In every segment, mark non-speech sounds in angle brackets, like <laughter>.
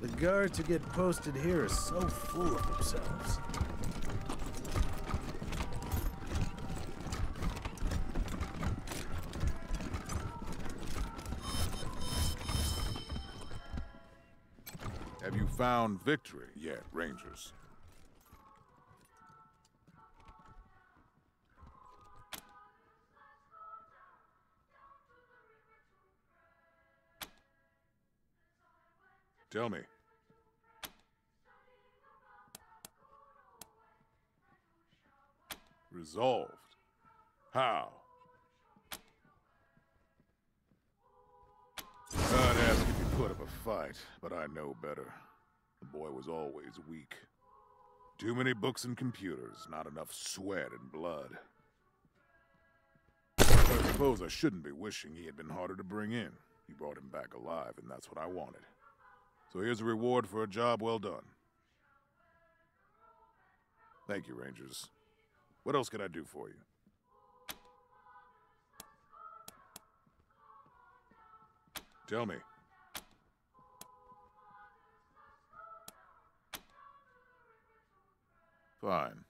The guards who get posted here are so full of themselves. Have you found victory yet, Rangers? Tell me. Resolved. How? I'd ask if you put up a fight, but I know better. The boy was always weak. Too many books and computers, not enough sweat and blood. I suppose I shouldn't be wishing he had been harder to bring in. You brought him back alive, and that's what I wanted. So here's a reward for a job well done. Thank you, Rangers. What else can I do for you? Tell me. Fine.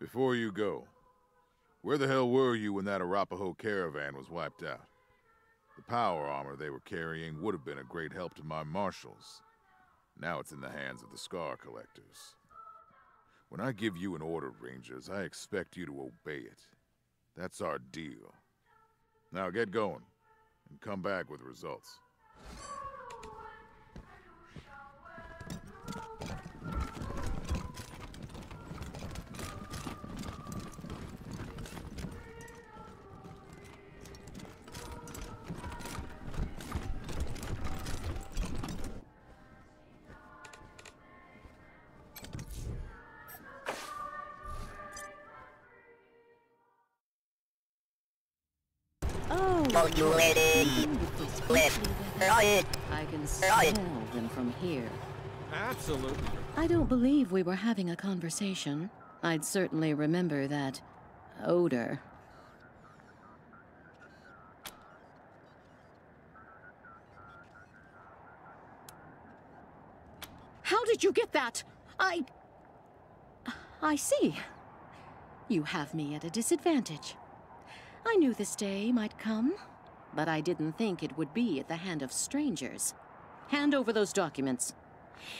Before you go, where the hell were you when that Arapaho caravan was wiped out? The power armor they were carrying would have been a great help to my marshals. Now it's in the hands of the Scar Collectors. When I give you an order, Rangers, I expect you to obey it. That's our deal. Now get going, and come back with results. I them from here. Absolutely. I don't believe we were having a conversation. I'd certainly remember that odor. How did you get that? I. I see. You have me at a disadvantage. I knew this day might come, but I didn't think it would be at the hand of strangers. Hand over those documents.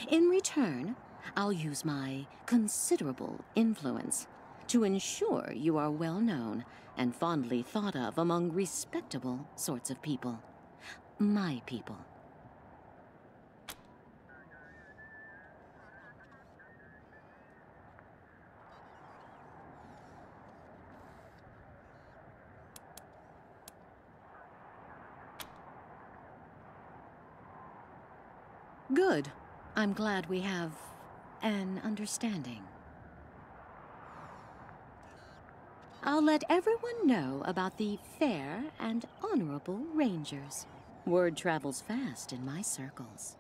In return, I'll use my considerable influence to ensure you are well known and fondly thought of among respectable sorts of people. My people. Good. I'm glad we have an understanding. I'll let everyone know about the fair and honorable Rangers. Word travels fast in my circles.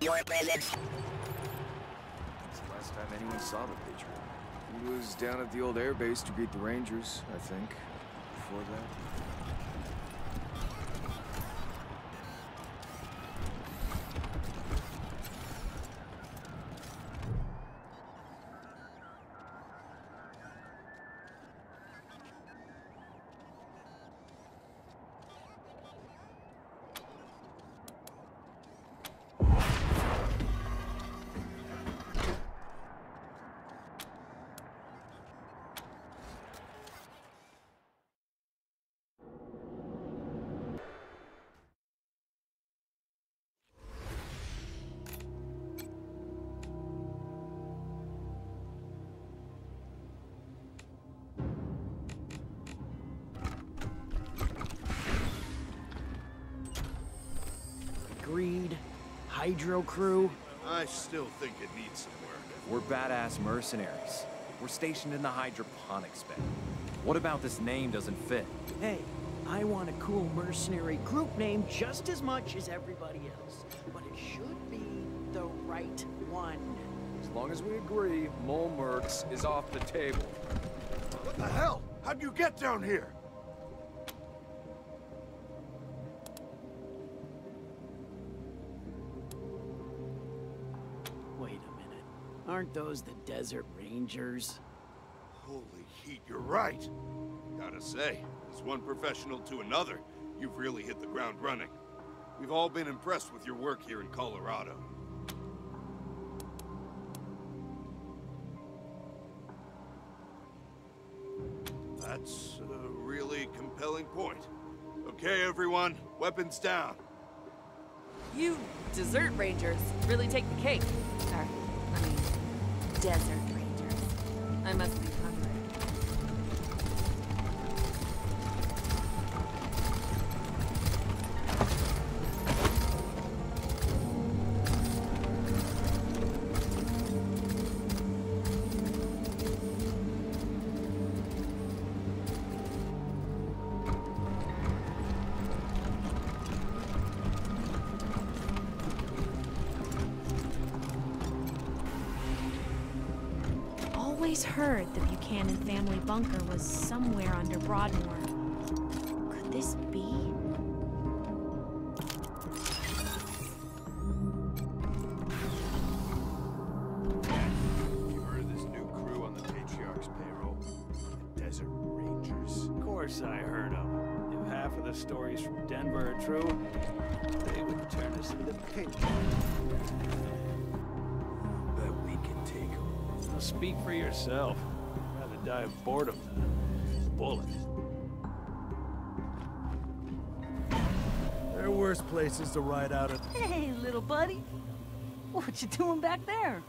Your presence. It's the last time anyone saw the Patriot. Was down at the old airbase to greet the Rangers, I think. Before that. Greed, Hydro Crew. I still think it needs some work. We're badass mercenaries. We're stationed in the hydroponics bay. What about this name doesn't fit? Hey, I want a cool mercenary group name just as much as everybody else. But it should be the right one. As long as we agree, Mole Mercs is off the table. What the hell? How'd you get down here? Aren't those the Desert Rangers? Holy heat, you're right. Gotta say, as one professional to another, you've really hit the ground running. We've all been impressed with your work here in Colorado. That's a really compelling point. Okay, everyone, weapons down. You desert rangers really take the cake. Or, I mean, desert rangers. I must be heard the Buchanan family bunker was somewhere under Broadmoor. Could this be? Speak for yourself. I'd rather die of boredom than a bullet. There are worse places to ride out of. Hey, little buddy. What you doing back there?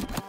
you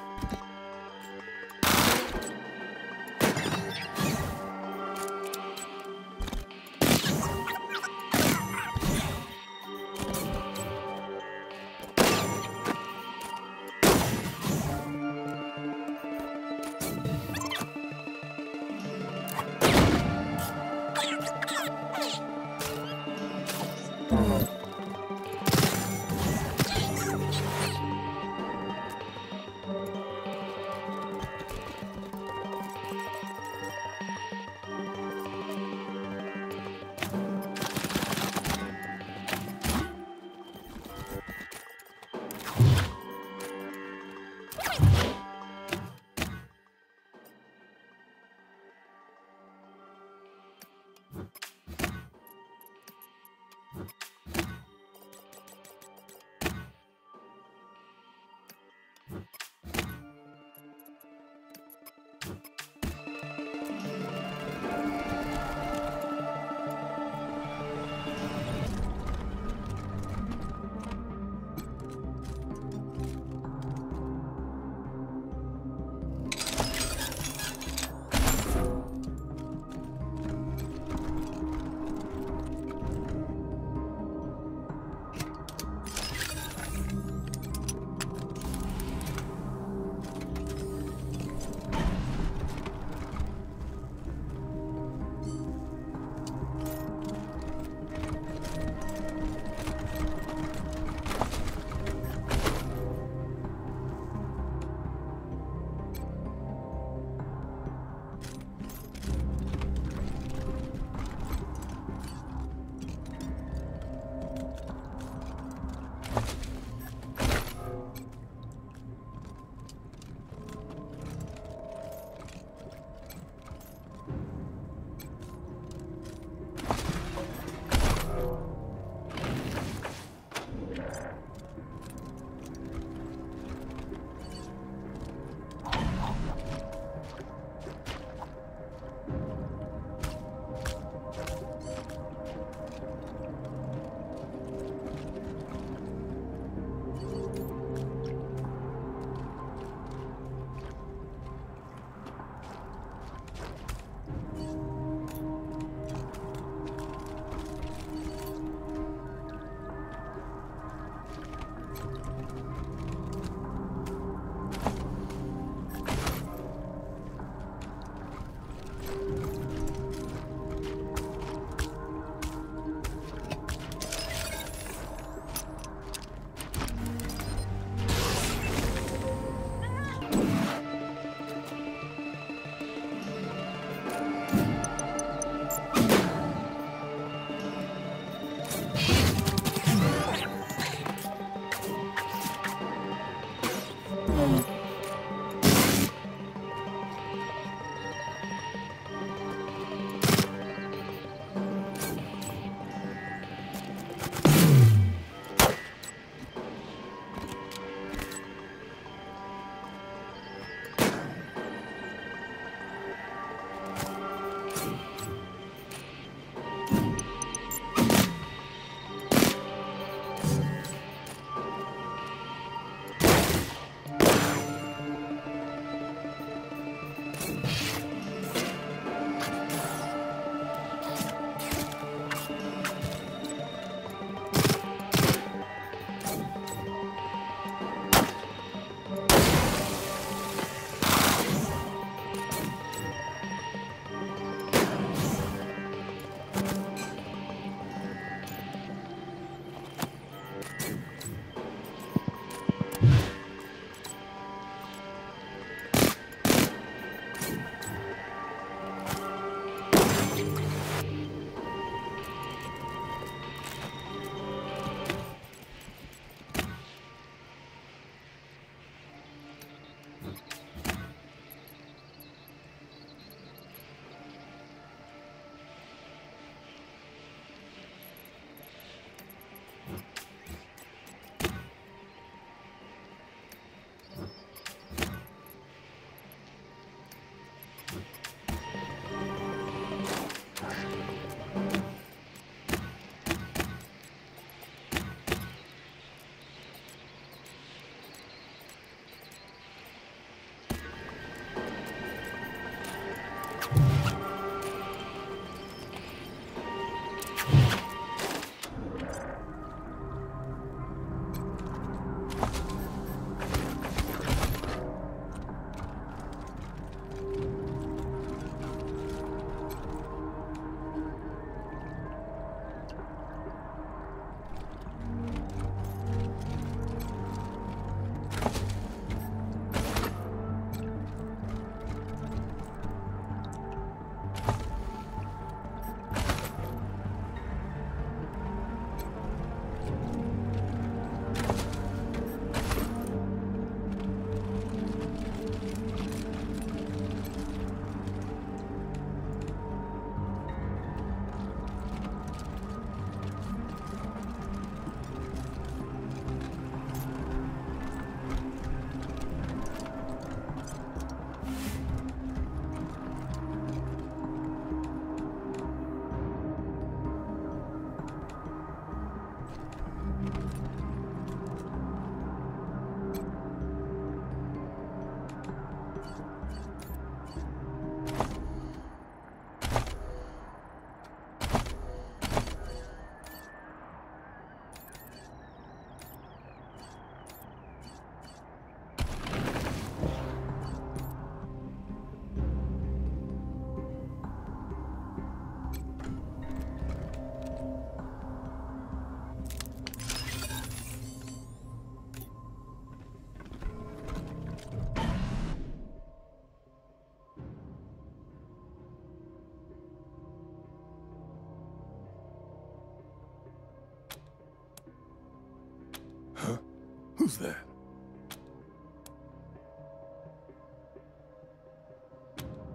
That?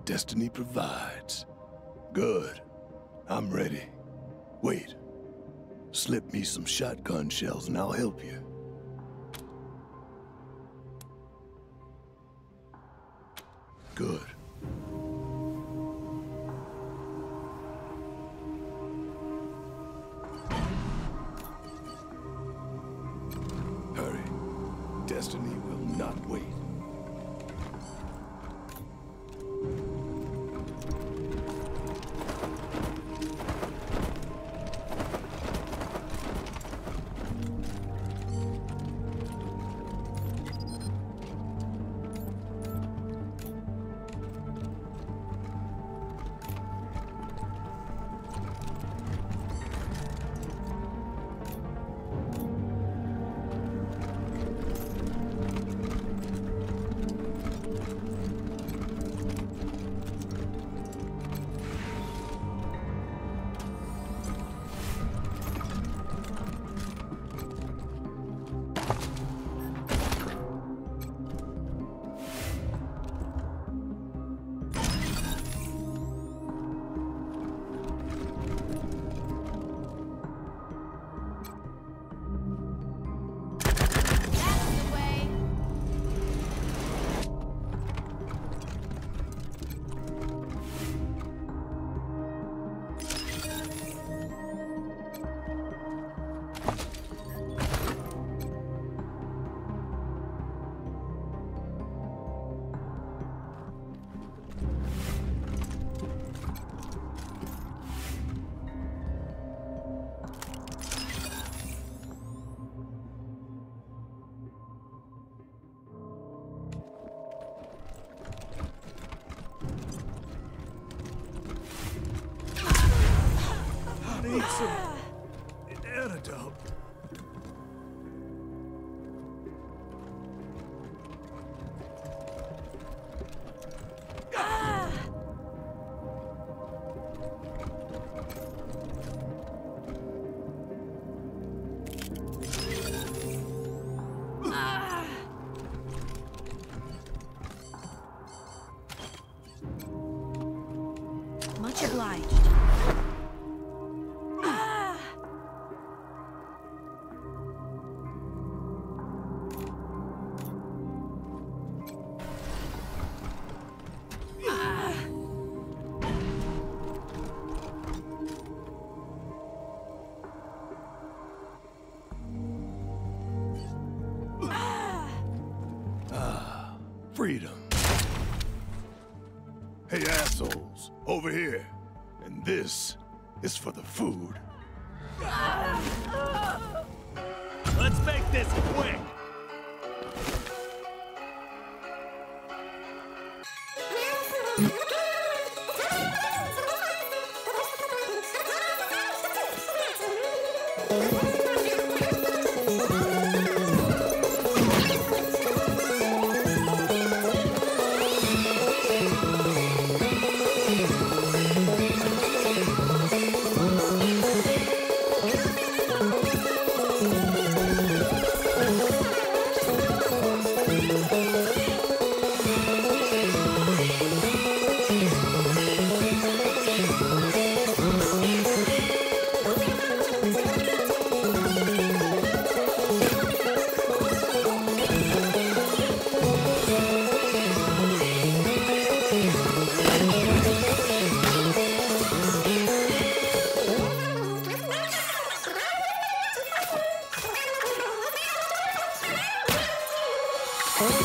Destiny provides. Good. I'm ready. Wait. Slip me some shotgun shells and I'll help you. Over here. And this is for the food. Let's make this quick.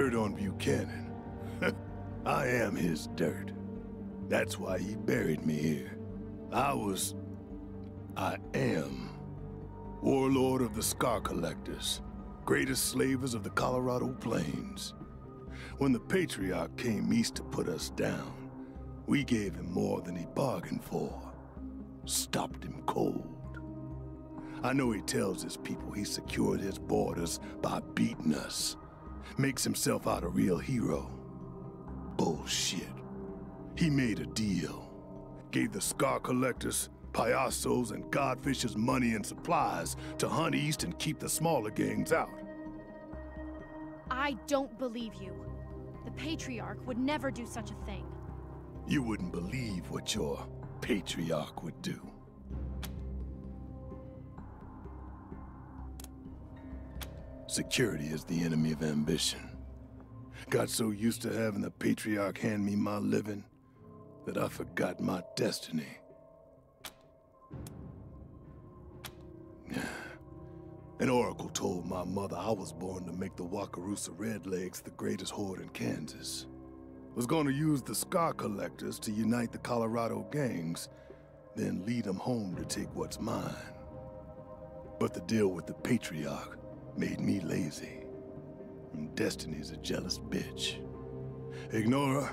Dirt on Buchanan. <laughs> I am his dirt. That's why he buried me here. I was... I am... Warlord of the Scar Collectors. Greatest slavers of the Colorado Plains. When the Patriarch came east to put us down, we gave him more than he bargained for. Stopped him cold. I know he tells his people he secured his borders by beating us. Makes himself out a real hero. Bullshit. He made a deal. Gave the Scar Collectors, Payasos, and Godfishers money and supplies to hunt east and keep the smaller gangs out. I don't believe you. The Patriarch would never do such a thing. You wouldn't believe what your Patriarch would do. Security is the enemy of ambition. Got so used to having the Patriarch hand me my living that I forgot my destiny. <sighs> An oracle told my mother I was born to make the Wakarusa Redlegs the greatest horde in Kansas. Was gonna use the Scar Collectors to unite the Colorado gangs, then lead them home to take what's mine. But the deal with the Patriarch made me lazy. And Destiny's a jealous bitch. Ignore her,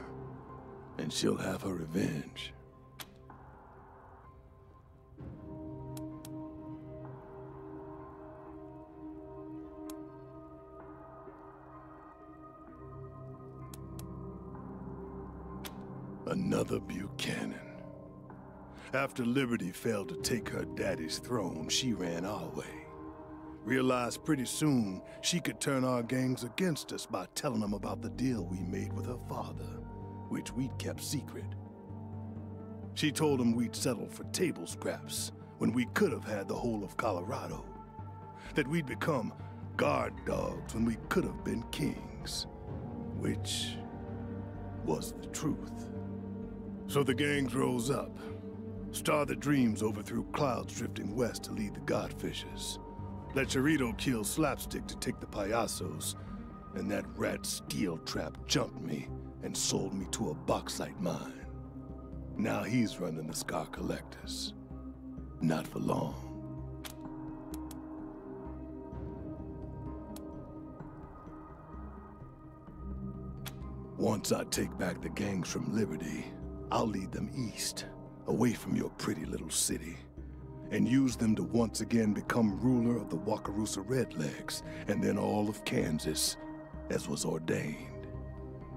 and she'll have her revenge. Another Buchanan. After Liberty failed to take her daddy's throne, she ran our way. Realized pretty soon she could turn our gangs against us by telling them about the deal we made with her father, which we'd kept secret. She told him we'd settle for table scraps when we could have had the whole of Colorado. That we'd become guard dogs when we could have been kings. Which was the truth. So the gangs rose up. Star the Dreams overthrew clouds drifting west to lead the Godfishers. Let Charito kill Slapstick to take the Payasos, and that rat Steel Trap jumped me and sold me to a bauxite mine. Now he's running the Scar Collectors. Not for long. Once I take back the gangs from Liberty, I'll lead them east, away from your pretty little city, and use them to once again become ruler of the Wakarusa Redlegs, and then all of Kansas, as was ordained.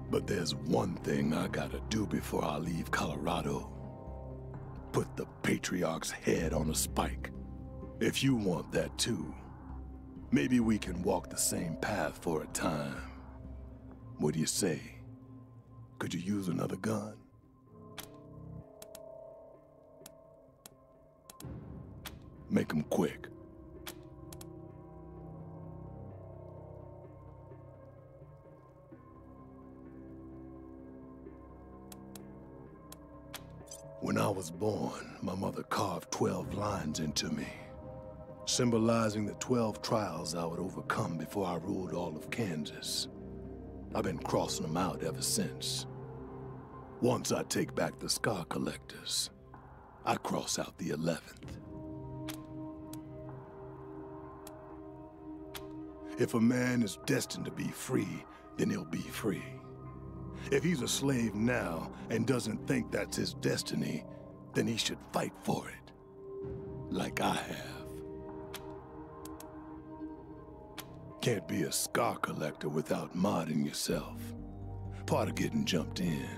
But there's one thing I gotta do before I leave Colorado. Put the Patriarch's head on a spike. If you want that too, maybe we can walk the same path for a time. What do you say? Could you use another gun? Make them quick. When I was born, my mother carved 12 lines into me, symbolizing the 12 trials I would overcome before I ruled all of Kansas. I've been crossing them out ever since. Once I take back the Scar Collectors, I cross out the 11th. If a man is destined to be free, then he'll be free. If he's a slave now and doesn't think that's his destiny, then he should fight for it. Like I have. Can't be a scar collector without modding yourself. Part of getting jumped in.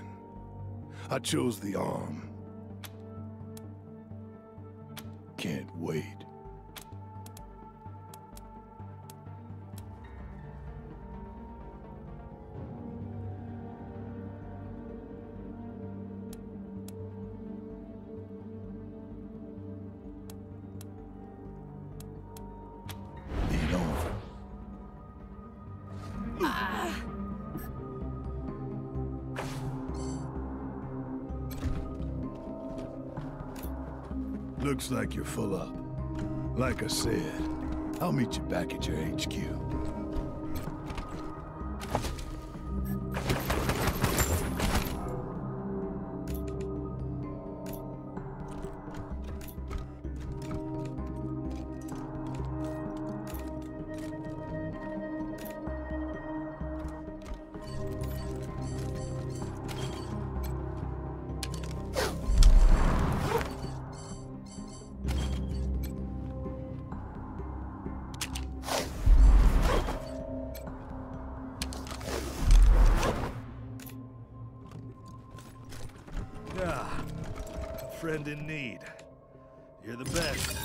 I chose the arm. Can't wait. You're full up. Like I said, I'll meet you back at your HQ. Friend in need. You're the best.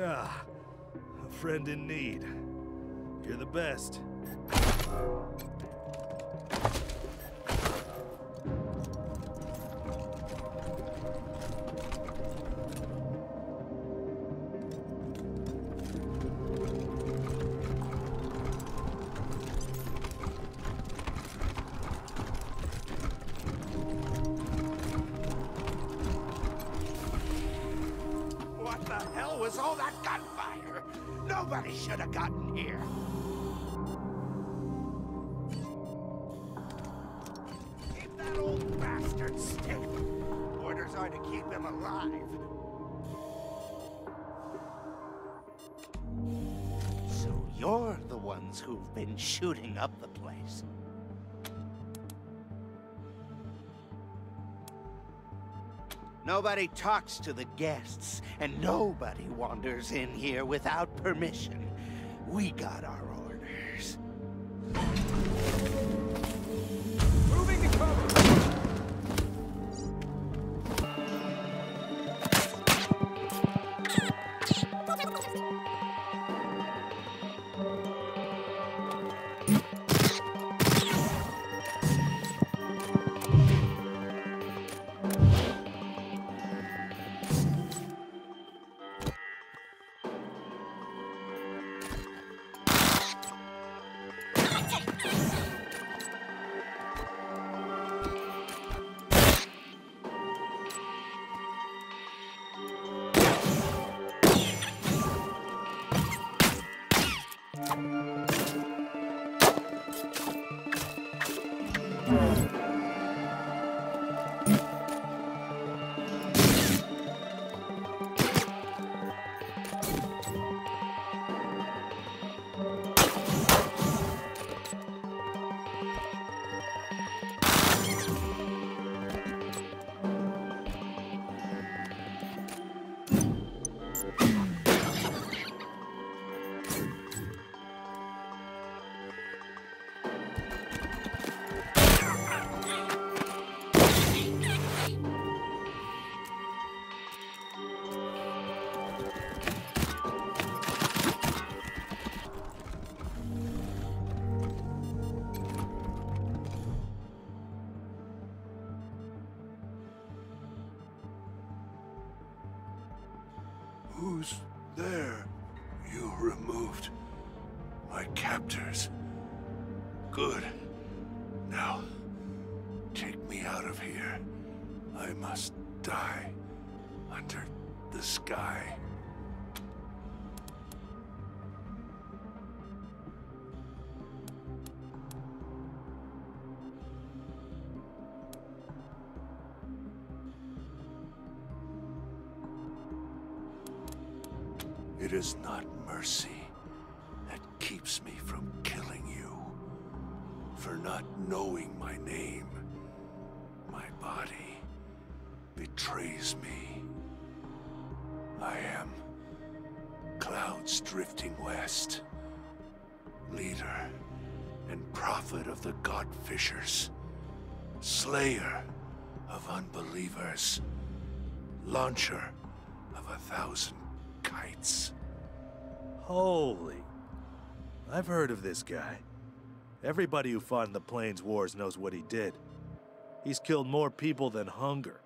Ah, a friend in need. You're the best. Shooting up the place. Nobody talks to the guests, and nobody wanders in here without permission. We got our must die under the sky. It is not mercy betrays me. I am clouds drifting west, leader and prophet of the God-Fishers, slayer of unbelievers, launcher of a thousand kites. Holy. I've heard of this guy. Everybody who fought in the Plains Wars knows what he did. He's killed more people than hunger.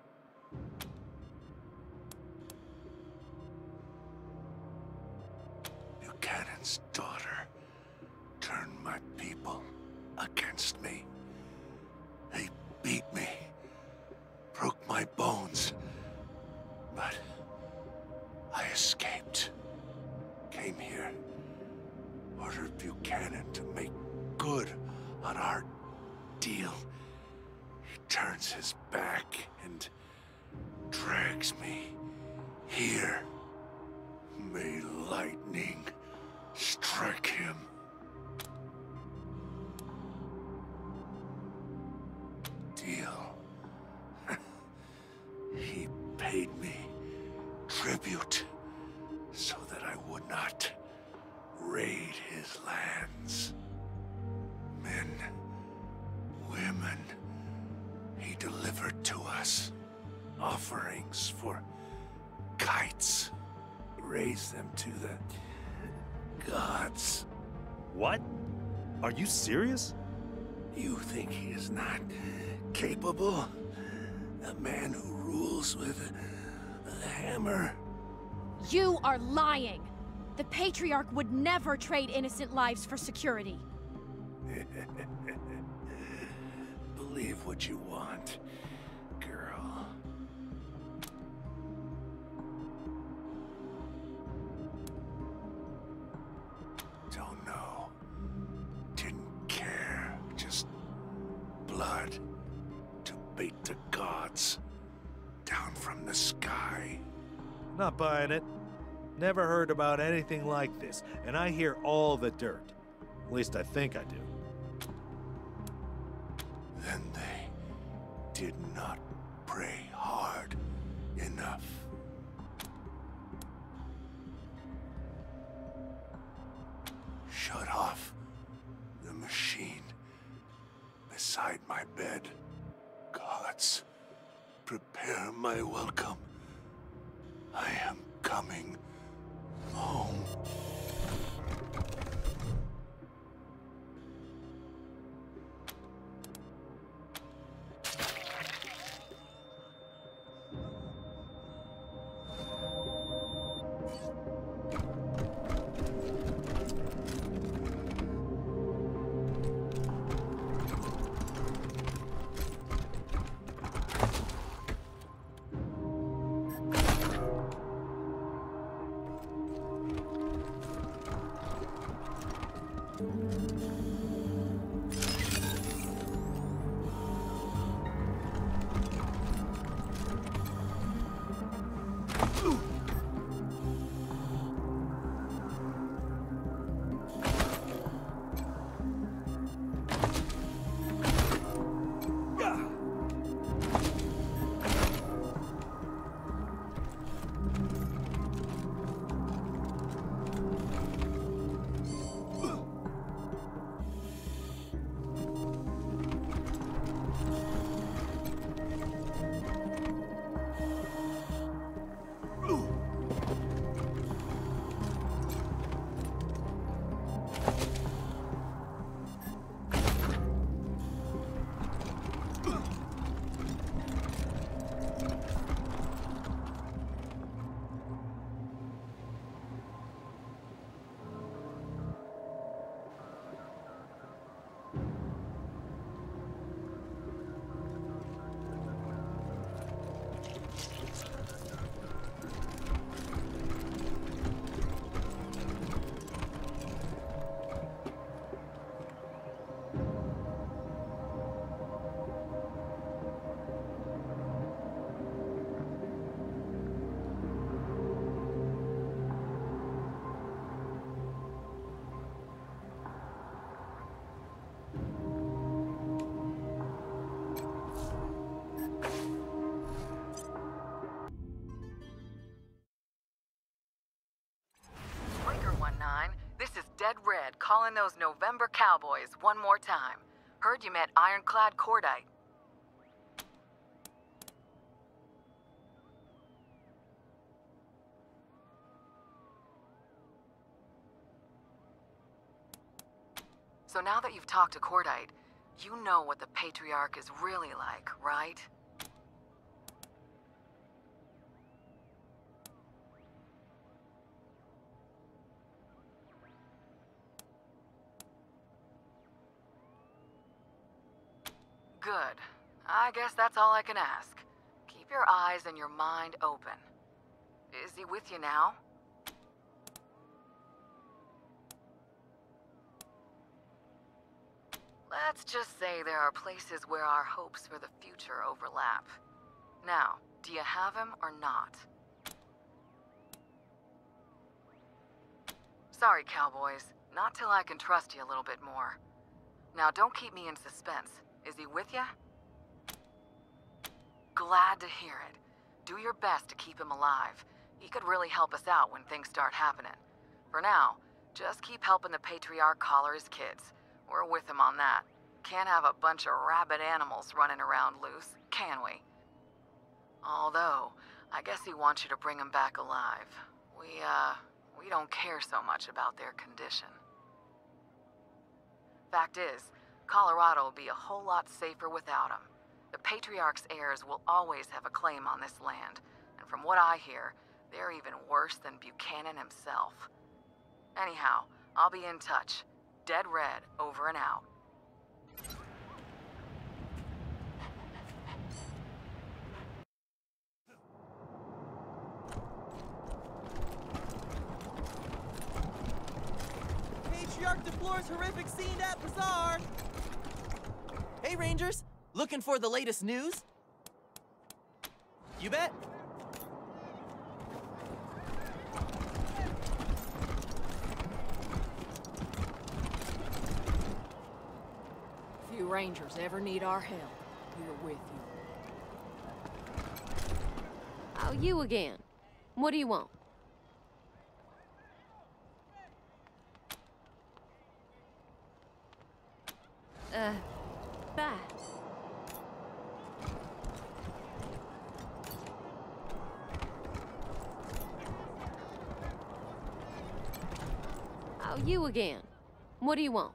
What? Are you serious? You think he is not capable? A man who rules with a hammer? You are lying! The Patriarch would never trade innocent lives for security. <laughs> Believe what you want, buying it. Never heard about anything like this, and I hear all the dirt. At least I think I do. Then they did not pray hard enough. Shut off the machine beside my bed. Gods, prepare my welcome. I am coming home. Red calling those November Cowboys one more time. Heard you met Ironclad Cordite. So now that you've talked to Cordite, you know what the Patriarch is really like, right? I guess that's all I can ask. Keep your eyes and your mind open. Is he with you now? Let's just say there are places where our hopes for the future overlap. Now, do you have him or not? Sorry, cowboys. Not till I can trust you a little bit more. Now, don't keep me in suspense. Is he with you? Glad to hear it. Do your best to keep him alive. He could really help us out when things start happening. For now, just keep helping the Patriarch collar his kids. We're with him on that. Can't have a bunch of rabid animals running around loose, can we? Although, I guess he wants you to bring him back alive. We, uh, we don't care so much about their condition. Fact is, Colorado will be a whole lot safer without him. The Patriarch's heirs will always have a claim on this land, and from what I hear, they're even worse than Buchanan himself. Anyhow, I'll be in touch. Dead Red, over and out. Patriarch deplores horrific scene at Bazaar. Hey, Rangers. Looking for the latest news? You bet. If you Rangers ever need our help, we're with you. Oh, you again. What do you want? Uh, bye. Oh, you again. What do you want?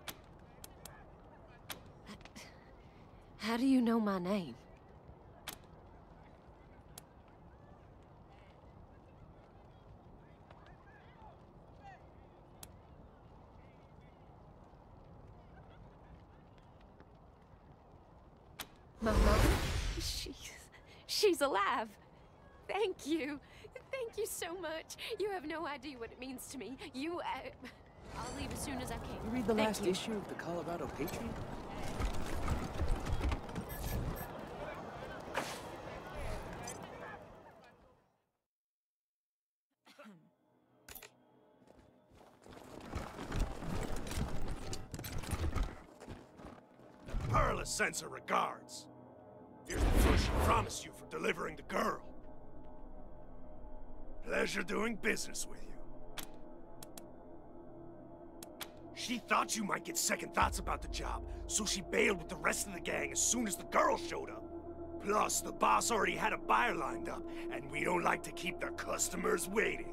How do you know my name? My mother? She's... she's alive. Thank you. Thank you so much. You have no idea what it means to me. You, uh... I'll leave as soon as I can. You read the Thank last you. issue of the Colorado Patriot? Perla sends her regards. Here's the fruit she promised you for delivering the girl. Pleasure doing business with you. She thought you might get second thoughts about the job, so she bailed with the rest of the gang as soon as the girl showed up. Plus, the boss already had a buyer lined up, and we don't like to keep the customers waiting.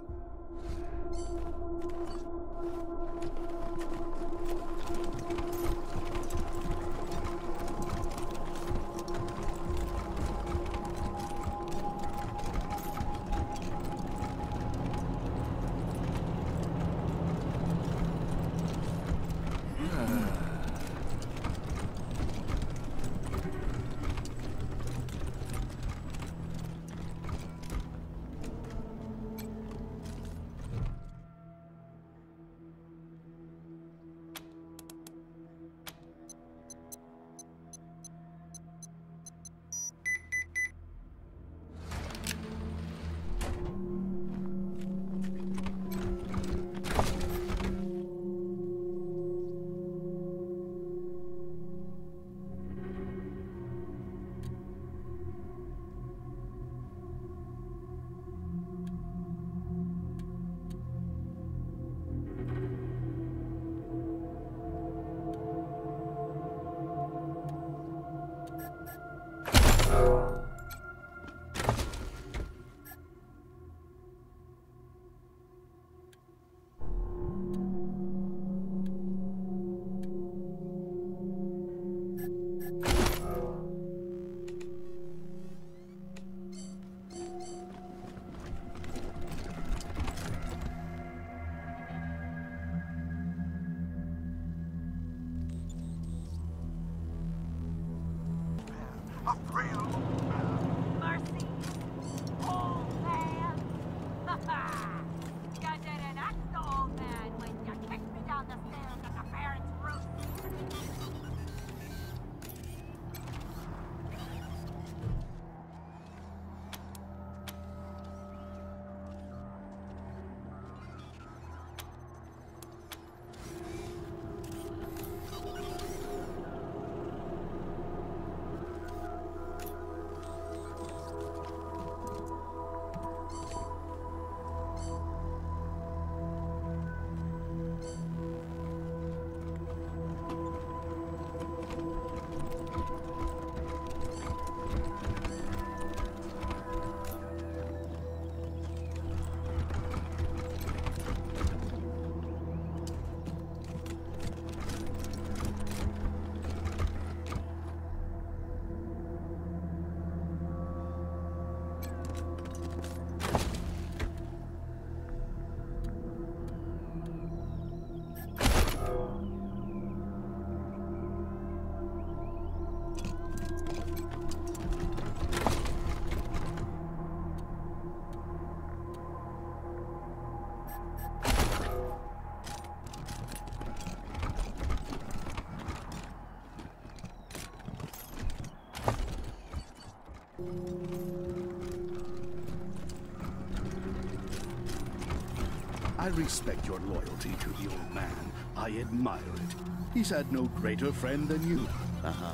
I respect your loyalty to the old man. I admire it. He's had no greater friend than you. Uh-huh.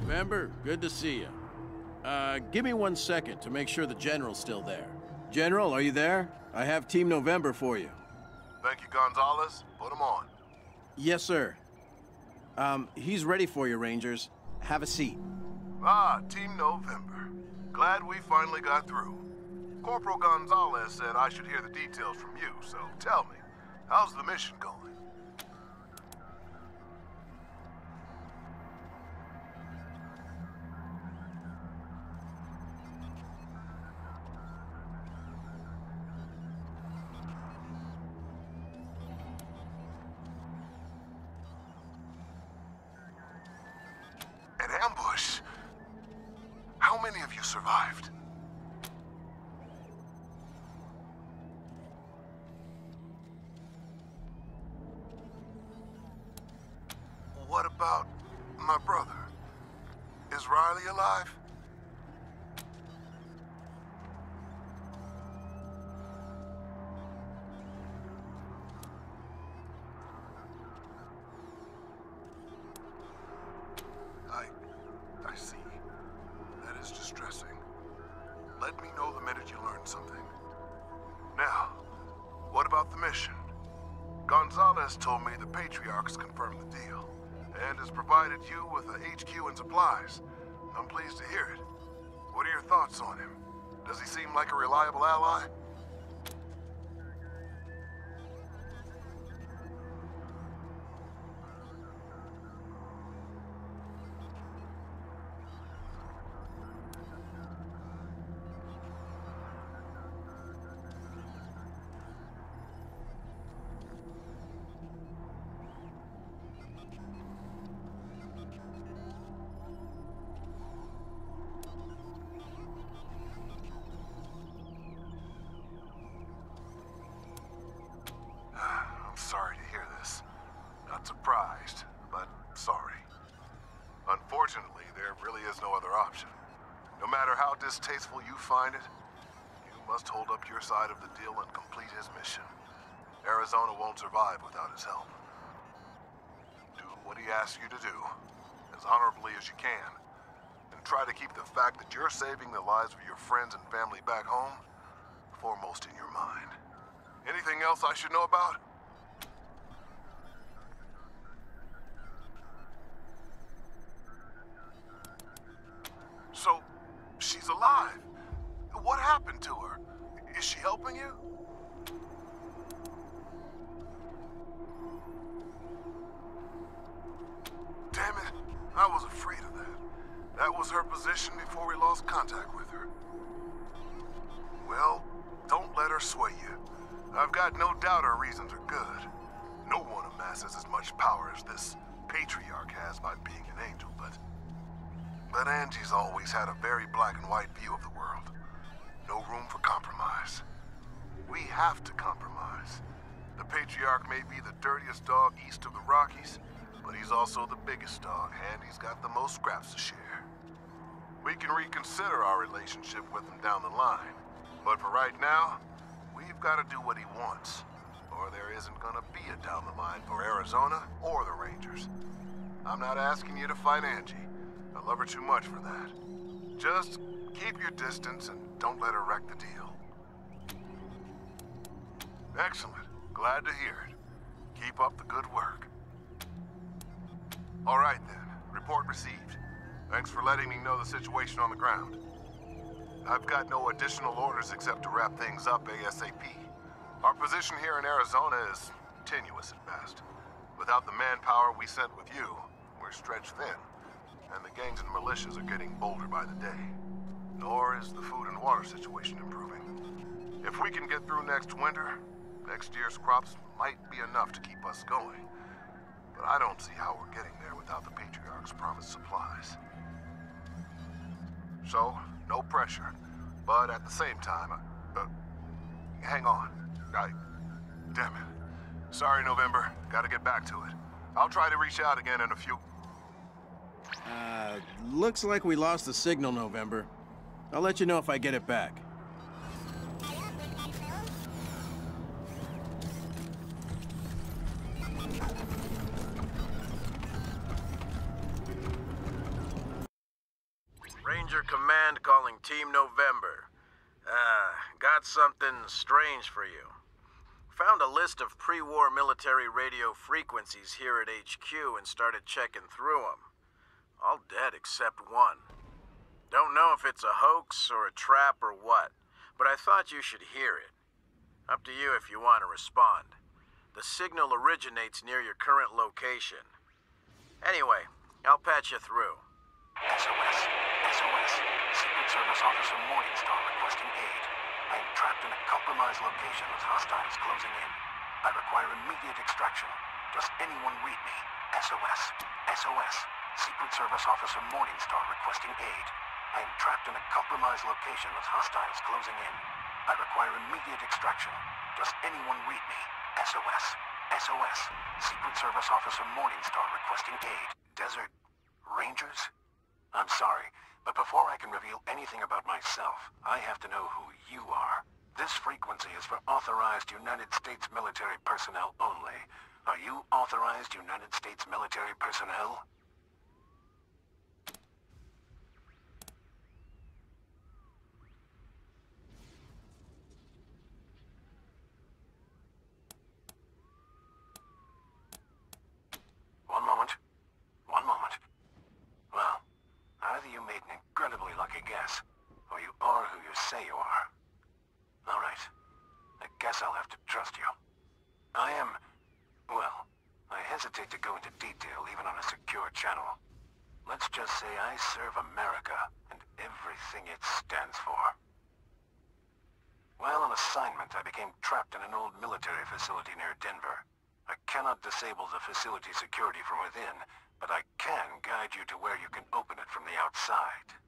November, good to see you. Uh, give me one second to make sure the General's still there. General, are you there? I have Team November for you. Thank you, Gonzalez. Put him on. Yes, sir. Um, he's ready for you, Rangers. Have a seat. Ah, Team November. Glad we finally got through. Corporal Gonzalez said I should hear the details from you, so tell me, how's the mission going? Alive? I... I see. That is distressing. Let me know the minute you learn something. Now, what about the mission? Gonzalez told me the Patriarchs confirmed the deal, and has provided you with a HQ and supplies. I'm pleased to hear it. What are your thoughts on him? Does he seem like a reliable ally? Distasteful you find it, you must hold up your side of the deal and complete his mission. Arizona won't survive without his help. Do what he asks you to do, as honorably as you can, and try to keep the fact that you're saving the lives of your friends and family back home foremost in your mind. Anything else I should know about? Doubt reasons are good. No one amasses as much power as this patriarch has by being an angel, but... But Angie's always had a very black and white view of the world. No room for compromise. We have to compromise. The patriarch may be the dirtiest dog east of the Rockies, but he's also the biggest dog, and he's got the most scraps to share. We can reconsider our relationship with him down the line, but for right now, we've got to do what he wants, or there isn't gonna be a down the line for Arizona or the Rangers. I'm not asking you to fight Angie. I love her too much for that. Just keep your distance and don't let her wreck the deal. Excellent. Glad to hear it. Keep up the good work. All right then. Report received. Thanks for letting me know the situation on the ground. I've got no additional orders except to wrap things up ASAP. Our position here in Arizona is tenuous at best. Without the manpower we sent with you, we're stretched thin, and the gangs and militias are getting bolder by the day. Nor is the food and water situation improving. If we can get through next winter, next year's crops might be enough to keep us going. But I don't see how we're getting there without the Patriarch's promised supplies. So, no pressure. But at the same time, uh, uh, hang on. I... Damn it. Sorry, November. Gotta get back to it. I'll try to reach out again in a few... Uh, looks like we lost the signal, November. I'll let you know if I get it back. Strange for you. Found a list of pre-war military radio frequencies here at HQ and started checking through them. All dead except one. Don't know if it's a hoax or a trap or what, but I thought you should hear it. Up to you if you want to respond. The signal originates near your current location. Anyway, I'll patch you through. SOS. SOS. Secret Service Officer Morningstar requesting aid. I am trapped in a compromised location with hostiles closing in. I require immediate extraction. Does anyone read me? SOS. SOS. Secret Service Officer Morningstar requesting aid. I am trapped in a compromised location with hostiles closing in. I require immediate extraction. Does anyone read me? SOS. SOS. Secret Service Officer Morningstar requesting aid. Desert Rangers? I'm sorry, but before I can reveal anything about myself, I have to know who you are. This frequency is for authorized United States military personnel only. Are you authorized United States military personnel? One moment. One moment. Well, either you made an incredibly lucky guess, or you are who you say you are. All right. I guess I'll have to trust you. I am... well, I hesitate to go into detail even on a secure channel. Let's just say I serve America and everything it stands for. While on assignment, I became trapped in an old military facility near Denver. I cannot disable the facility security from within, but I can guide you to where you can open it from the outside.